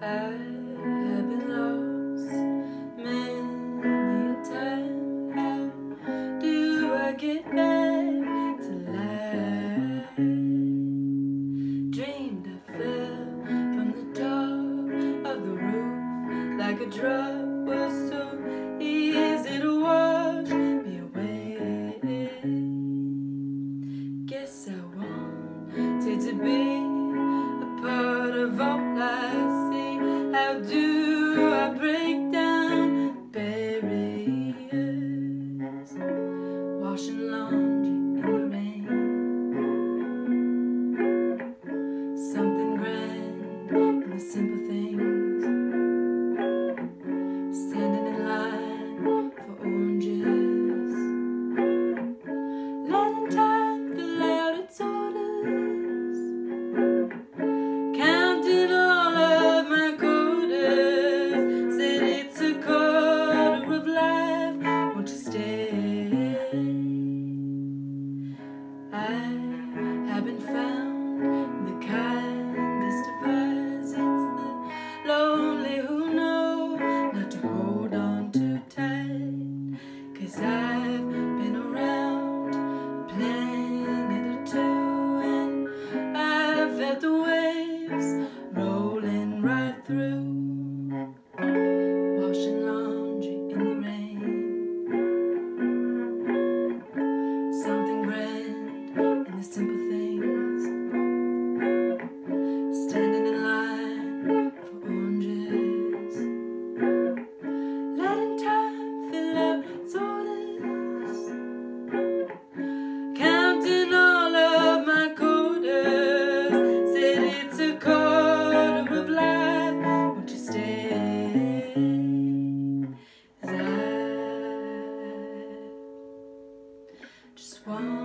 I have been lost many a time. How do I get back to life? Dreamed I fell from the top of the roof like a drop was so easy to wash Break down barriers? Washing laundry in the rain. Something grand in the simple things. I the simple things. Standing in line for oranges. Letting time fill up orders. Counting all of my quarters. Said it's a quarter of life. Won't you stay? 'Cause I just wanted